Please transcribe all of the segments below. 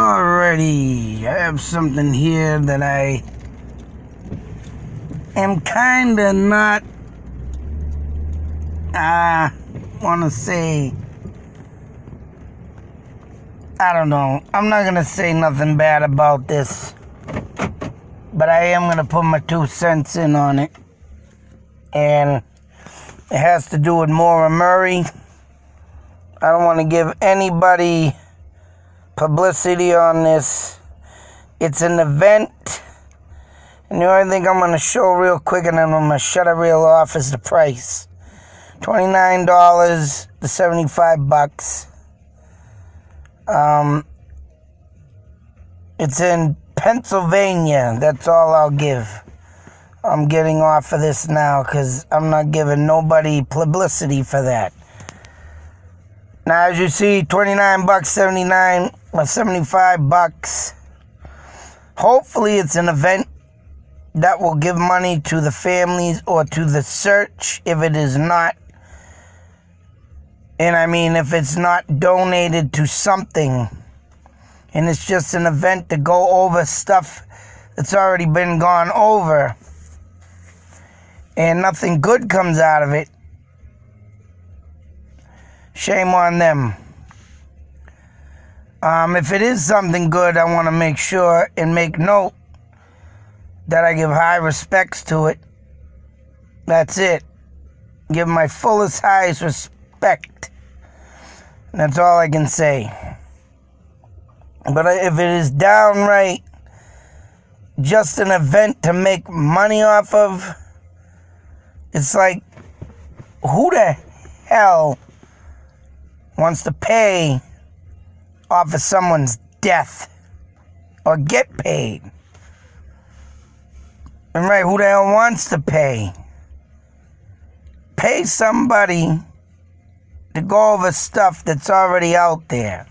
Alrighty, I have something here that I am kinda not, I wanna say, I don't know. I'm not gonna say nothing bad about this, but I am gonna put my two cents in on it. And it has to do with Maura Murray. I don't wanna give anybody publicity on this. It's an event. And the only thing I'm going to show real quick and then I'm going to shut it real off is the price. $29 to 75 bucks. Um, it's in Pennsylvania. That's all I'll give. I'm getting off of this now because I'm not giving nobody publicity for that. Now, as you see, 29 bucks, 79 or 75 bucks. Hopefully, it's an event that will give money to the families or to the search if it is not. And I mean, if it's not donated to something and it's just an event to go over stuff that's already been gone over and nothing good comes out of it, shame on them. Um, if it is something good, I want to make sure and make note that I give high respects to it. That's it. Give my fullest, highest respect. That's all I can say. But if it is downright just an event to make money off of, it's like, who the hell wants to pay off of someone's death or get paid? And right, who the hell wants to pay? Pay somebody to go over stuff that's already out there.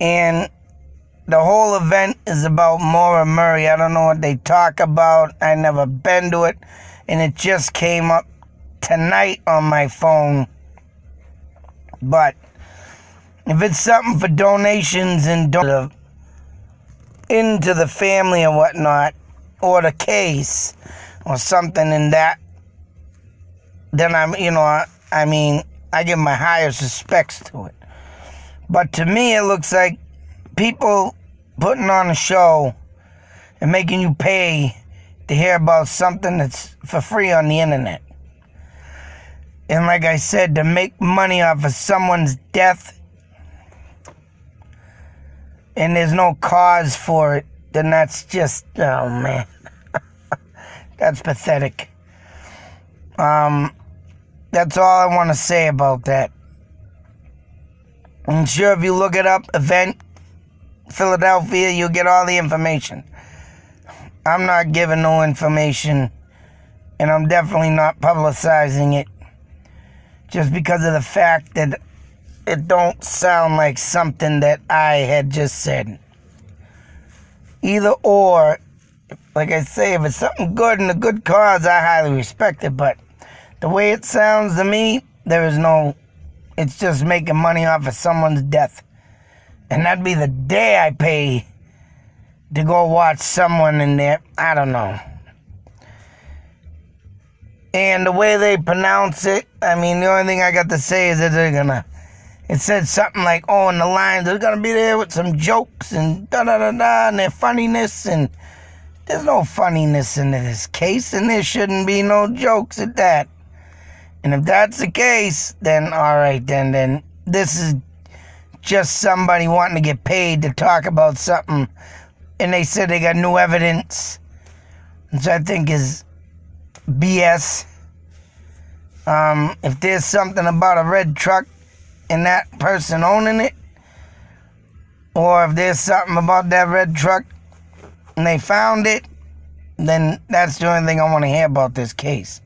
And the whole event is about Maura Murray. I don't know what they talk about. I never been to it. And it just came up tonight on my phone. But if it's something for donations and into the family or whatnot, or the case, or something in that, then I'm, you know, I, I mean, I give my highest respects to it. But to me, it looks like people putting on a show and making you pay to hear about something that's for free on the internet. And like I said, to make money off of someone's death and there's no cause for it, then that's just, oh man, that's pathetic. Um, that's all I want to say about that. I'm sure if you look it up, event Philadelphia, you'll get all the information. I'm not giving no information, and I'm definitely not publicizing it just because of the fact that it don't sound like something that I had just said. Either or, like I say, if it's something good and a good cause, I highly respect it. But the way it sounds to me, there is no. It's just making money off of someone's death, and that'd be the day I pay to go watch someone in there. I don't know. And the way they pronounce it, I mean, the only thing I got to say is that they're gonna it said something like, oh, in the lines, they're going to be there with some jokes and da da da da, and their funniness. And there's no funniness in this case, and there shouldn't be no jokes at that. And if that's the case, then all right, then, then this is just somebody wanting to get paid to talk about something. And they said they got new evidence, which I think is BS. Um, if there's something about a red truck and that person owning it, or if there's something about that red truck and they found it, then that's the only thing I want to hear about this case.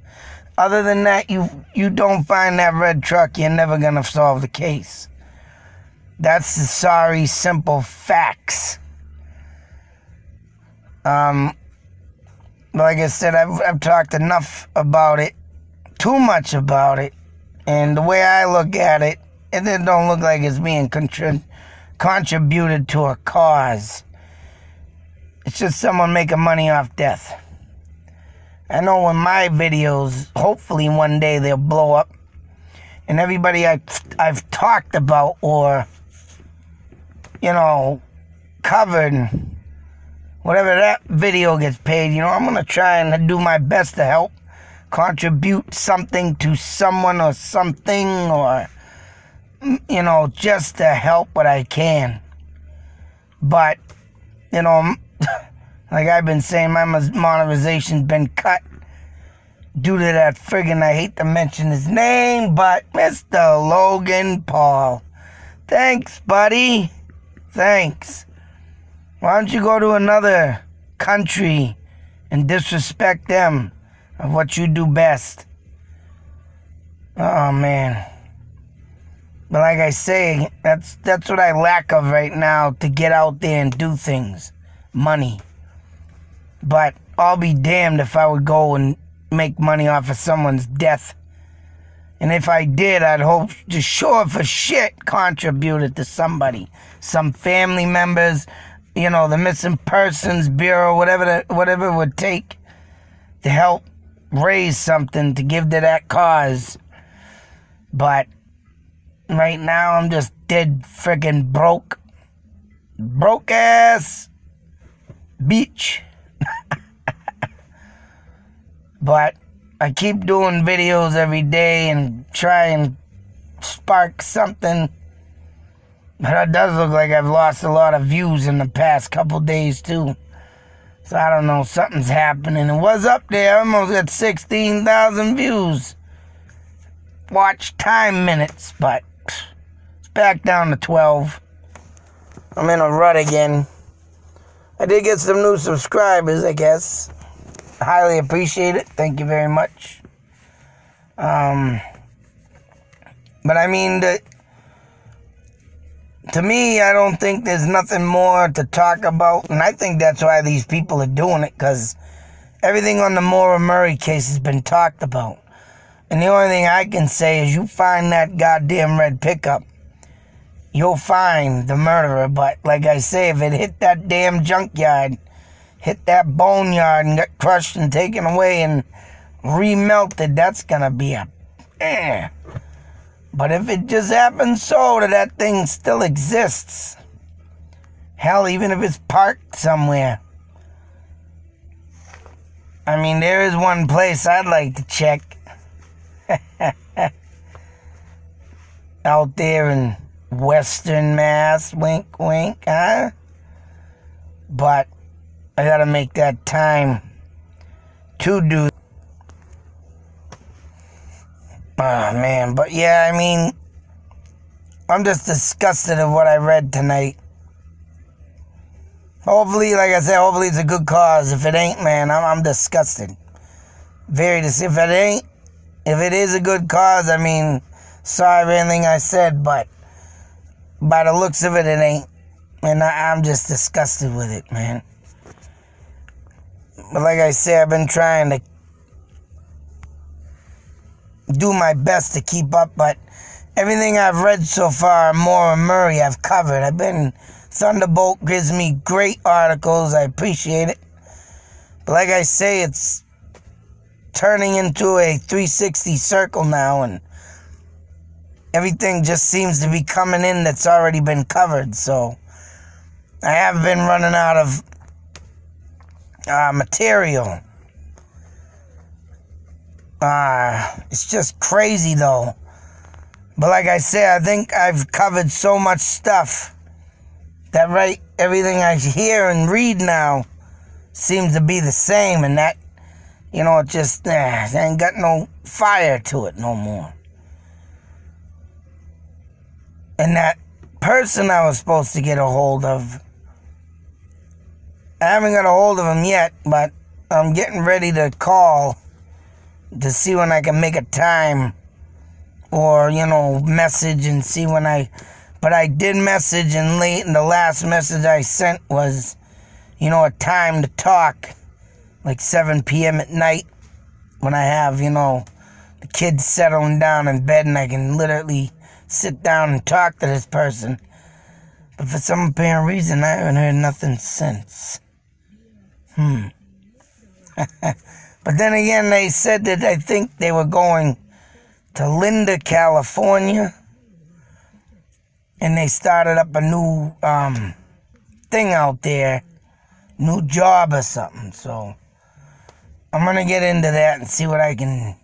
Other than that, you you don't find that red truck, you're never gonna solve the case. That's the sorry, simple facts. Um, like I said, I've, I've talked enough about it, too much about it, and the way I look at it, it don't look like it's being contri- contributed to a cause. It's just someone making money off death. I know in my videos, hopefully one day they'll blow up, and everybody I, I've talked about or, you know, covered, whatever that video gets paid, you know, I'm to try and do my best to help contribute something to someone or something or, you know, just to help what I can. But, you know, like I've been saying, my monetization's been cut due to that friggin', I hate to mention his name, but Mr. Logan Paul. Thanks, buddy. Thanks. Why don't you go to another country and disrespect them of what you do best? Oh man. But like I say, that's that's what I lack of right now to get out there and do things. Money. But I'll be damned if I would go and make money off of someone's death. And if I did, I'd hope to sure for shit contributed to somebody. Some family members, you know, the missing persons bureau, whatever the, whatever it would take to help raise something to give to that cause. But right now I'm just dead freaking broke. Broke ass beach. but I keep doing videos every day and try and spark something but it does look like I've lost a lot of views in the past couple days, too. So I don't know, something's happening. It was up there, I almost got 16,000 views. Watch time minutes, but back down to 12. I'm in a rut again. I did get some new subscribers, I guess. Highly appreciate it. Thank you very much. Um, but I mean, to me, I don't think there's nothing more to talk about. And I think that's why these people are doing it, because everything on the Maura Murray case has been talked about. And the only thing I can say is you find that goddamn red pickup, you'll find the murderer. But like I say, if it hit that damn junkyard, hit that boneyard and got crushed and taken away and remelted, that's gonna be a. Eh. But if it just happens so that that thing still exists, hell, even if it's parked somewhere. I mean, there is one place I'd like to check. Out there in Western Mass, wink, wink, huh? But I gotta make that time to do Oh man, but yeah, I mean, I'm just disgusted of what I read tonight. Hopefully, like I said, hopefully it's a good cause. If it ain't, man, I'm, I'm disgusted. Very dis. If it ain't, if it is a good cause, I mean, sorry for anything I said, but by the looks of it, it ain't. And I, I'm just disgusted with it, man. But like I say, I've been trying to do my best to keep up, but everything I've read so far, Maura Murray, I've covered. I've been Thunderbolt gives me great articles. I appreciate it. But like I say, it's turning into a 360 circle now, and everything just seems to be coming in that's already been covered. So I have been running out of uh, material. Uh, it's just crazy though. But like I said, I think I've covered so much stuff that right everything I hear and read now seems to be the same and that you know it just eh, ain't got no fire to it no more. And that person I was supposed to get a hold of I haven't got a hold of him yet, but I'm getting ready to call to see when I can make a time or, you know, message and see when I. But I did message and late, and the last message I sent was, you know, a time to talk, like 7 p.m. at night when I have, you know, the kids settling down in bed and I can literally sit down and talk to this person. But for some apparent reason, I haven't heard nothing since. Hmm. but then again, they said that I think they were going to Linda, California. And they started up a new um, thing out there, new job or something. So I'm going to get into that and see what I can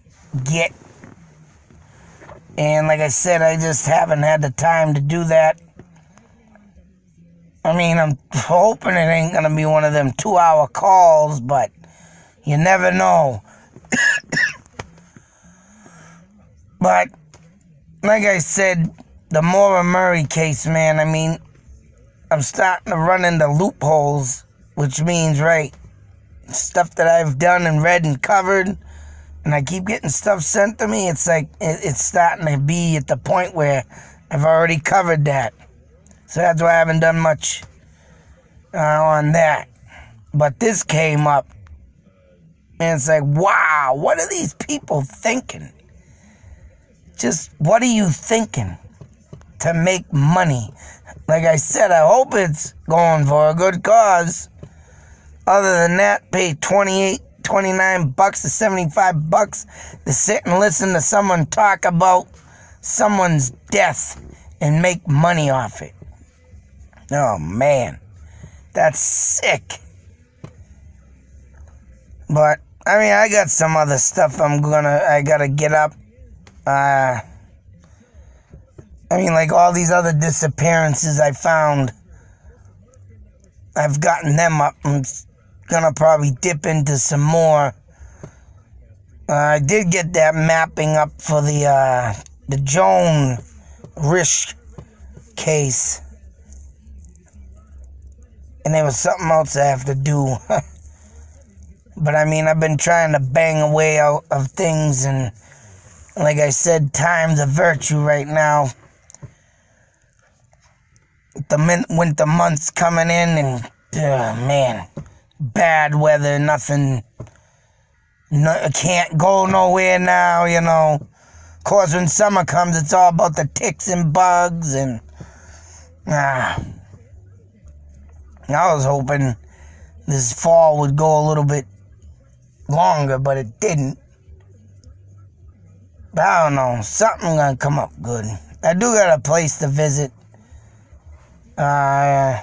get. And like I said, I just haven't had the time to do that. I mean, I'm hoping it ain't going to be one of them two hour calls, but you never know. but, like I said, the Maura Murray case, man, I mean, I'm starting to run into loopholes, which means, right, stuff that I've done and read and covered, and I keep getting stuff sent to me, it's like, it's starting to be at the point where I've already covered that. So that's why I haven't done much uh, on that. But this came up, and it's like, wow, what are these people thinking? Just what are you thinking to make money? Like I said, I hope it's going for a good cause. Other than that, pay 28, 29 bucks to 75 bucks to sit and listen to someone talk about someone's death and make money off it. Oh man, that's sick. But I mean, I got some other stuff I'm gonna, I gotta get up. Uh, I mean, like all these other disappearances I found, I've gotten them up. I'm gonna probably dip into some more. Uh, I did get that mapping up for the uh, the Joan Risch case, and there was something else I have to do. but I mean, I've been trying to bang away out of things, and like I said, time's a virtue right now the winter months coming in, and uh, man, bad weather, nothing. No, can't go nowhere now, you know. Of course, when summer comes, it's all about the ticks and bugs, and ah. I was hoping this fall would go a little bit longer, but it didn't. But I don't know, something gonna come up good. I do got a place to visit. Uh,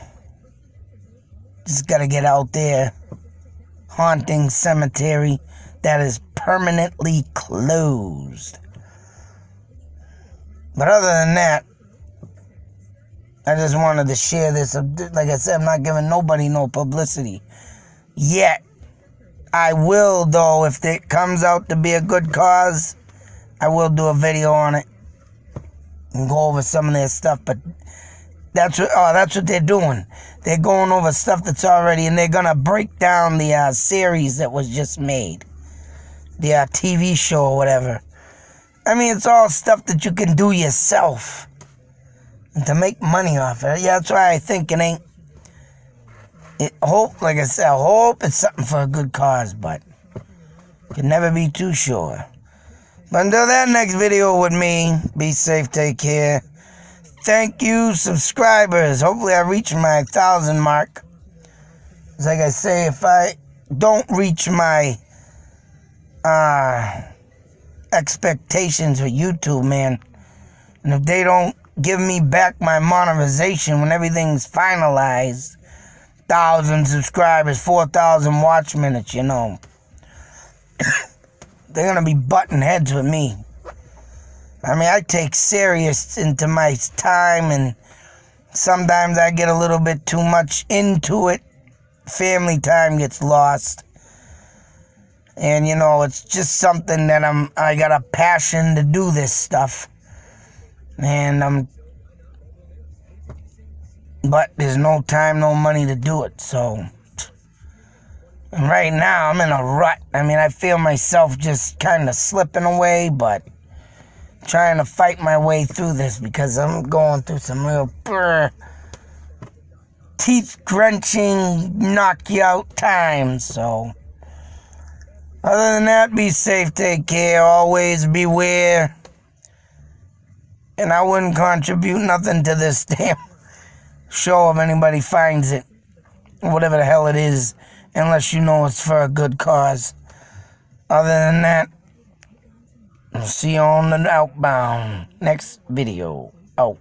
just gotta get out there. Haunting cemetery that is permanently closed. But other than that, I just wanted to share this. Like I said, I'm not giving nobody no publicity yet. I will, though, if it comes out to be a good cause, I will do a video on it and go over some of their stuff. But that's what. Oh, that's what they're doing. They're going over stuff that's already, and they're gonna break down the uh, series that was just made, the uh, TV show or whatever. I mean, it's all stuff that you can do yourself to make money off it. Yeah, that's why I think it ain't. It hope, like I said, I hope it's something for a good cause, but can never be too sure. But until that next video with me, be safe, take care. Thank you, subscribers. Hopefully, I reach my thousand mark. Like I say, if I don't reach my uh, expectations with YouTube, man, and if they don't give me back my monetization when everything's finalized, thousand subscribers, four thousand watch minutes, you know, they're gonna be butting heads with me. I mean, I take serious into my time, and sometimes I get a little bit too much into it. Family time gets lost. And you know, it's just something that I'm I got a passion to do this stuff. And I'm but there's no time, no money to do it. So and right now I'm in a rut. I mean, I feel myself just kind of slipping away, but trying to fight my way through this because I'm going through some real brr, teeth crunching, knock you out times. So, other than that, be safe, take care, always beware. And I wouldn't contribute nothing to this damn show if anybody finds it, whatever the hell it is, unless you know it's for a good cause. Other than that, see you on the outbound next video. Out.